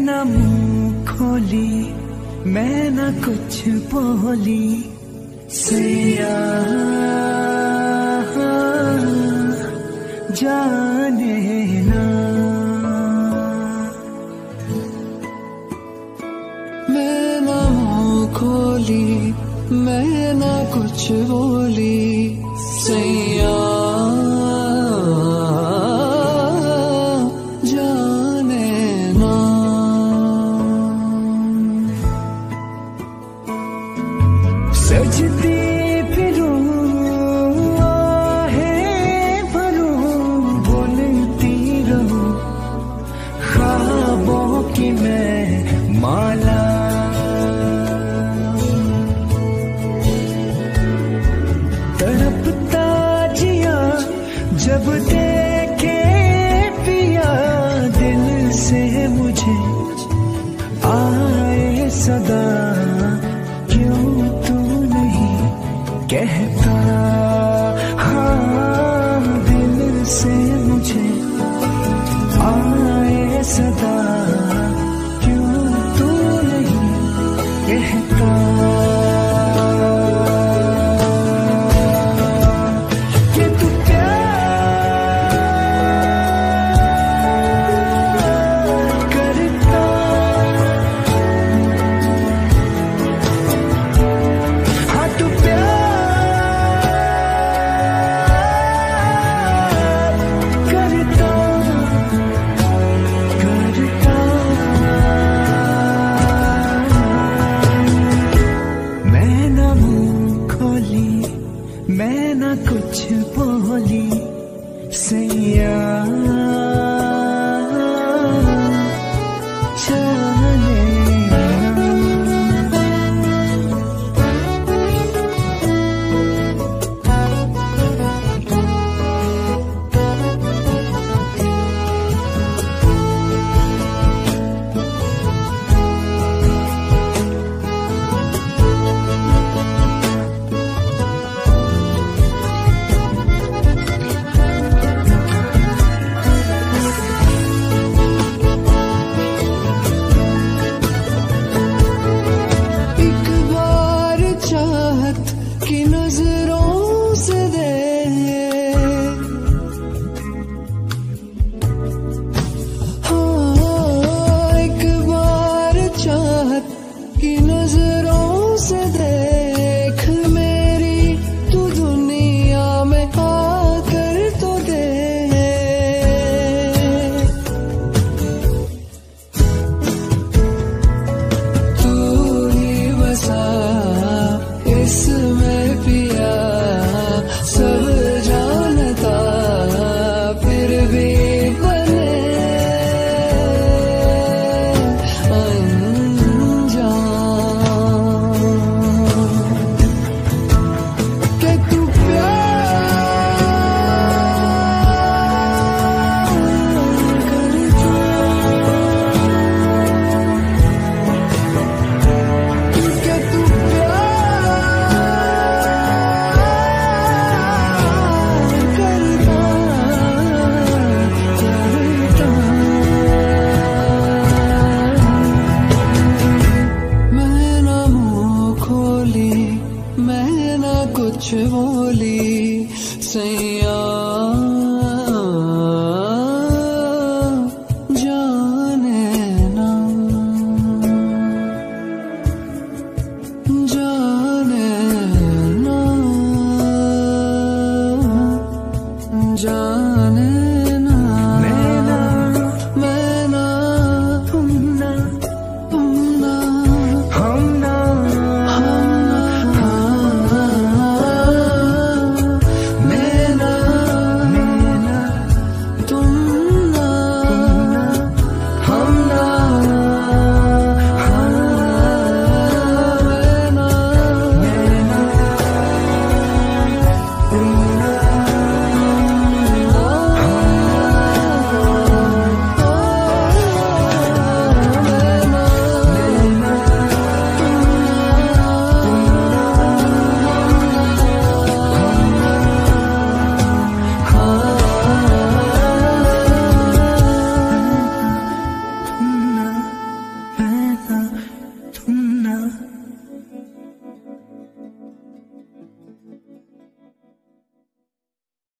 ना मुँह खोली, मैं ना कुछ बोली। सैया, जाने ना। मैं ना मुँह खोली, मैं ना कुछ बोली। सैया। मुझे आए सदा, क्यों तू नहीं कहता? हाँ दिल से मुझे आए सदा, क्यों तू नहीं कहता? कुछ बोली सैया। कुछ बोली सैया जाने ना जाने ना जाने